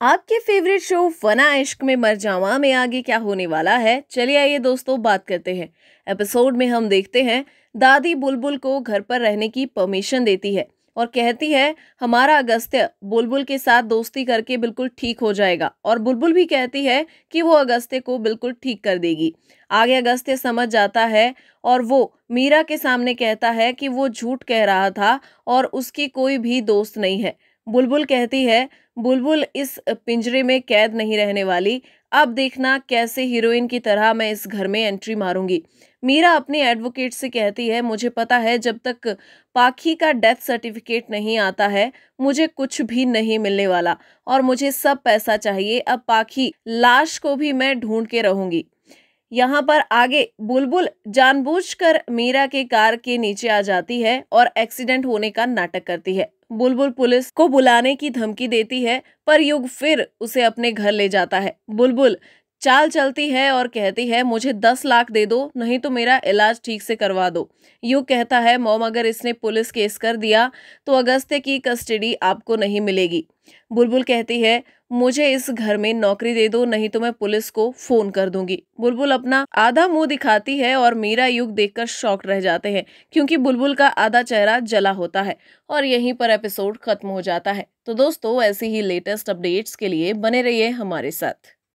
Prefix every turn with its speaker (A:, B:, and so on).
A: आपके favourite show फना इश्क में मर जावा में आगे क्या होने वाला है? चलिए आइए दोस्तों, बात करते हैं। एपिसोड में हम देखते हैं, दादी बुलबुल को घर पर रहने की परमिशन देती है और कहती है, हमारा अगस्त्य बुलबुल के साथ दोस्ती करके बिल्कुल ठीक हो जाएगा। और बुलबुल भी कहती है कि वो अगस्त्य को बिल्कुल ठीक कर देगी। आगे अगस्त्य समझ जाता है और वो मीरा के सामने कहता है कि वो झूठ कह रहा था और उसकी कोई भी दोस्त नहीं है। बुलबुल कहती है, बुलबुल इस पिंजरे में कैद नहीं रहने वाली। अब देखना कैसे हीरोइन की तरह मैं इस घर में एंट्री मारूँगी। मीरा अपने एडवोकेट से कहती है, मुझे पता है जब तक पाखी का डेथ सर्टिफिकेट नहीं आता है, मुझे कुछ भी नहीं मिलने वाला और मुझे सब पैसा चाहिए। अब पाखी लाश को भी मैं ढूंढ के रहूँगी। यहाँ पर आगे बुलबुल जानबूझकर मीरा के कार के नीचे आ जाती है और एक्सीडेंट होने का नाटक करती है। बुलबुल पुलिस को बुलाने की धमकी देती है, पर युग फिर उसे अपने घर ले जाता है। बुलबुल, चाल चलती है और कहती है, मुझे दस लाख दे दो, नहीं तो मेरा इलाज ठीक से करवा दो। युग कहता है, मोम, अगर इसने पुलिस केस कर दिया तो अगस्त्य की कस्टडी आपको नहीं मिलेगी। बुलबुल कहती है मुझे इस घर में नौकरी दे दो, नहीं तो मैं पुलिस को फ़ोन कर दूँगी। बुलबुल अपना आधा मुँह दिखाती है और मीरा युग देखकर शॉक रह जाते हैं, क्योंकि बुलबुल का आधा चेहरा जला होता है और यहीं पर एपिसोड खत्म हो जाता है। तो दोस्तों, ऐसी ही लेटेस्ट अपडेट्स के लिए बने रहिए हमारे साथ।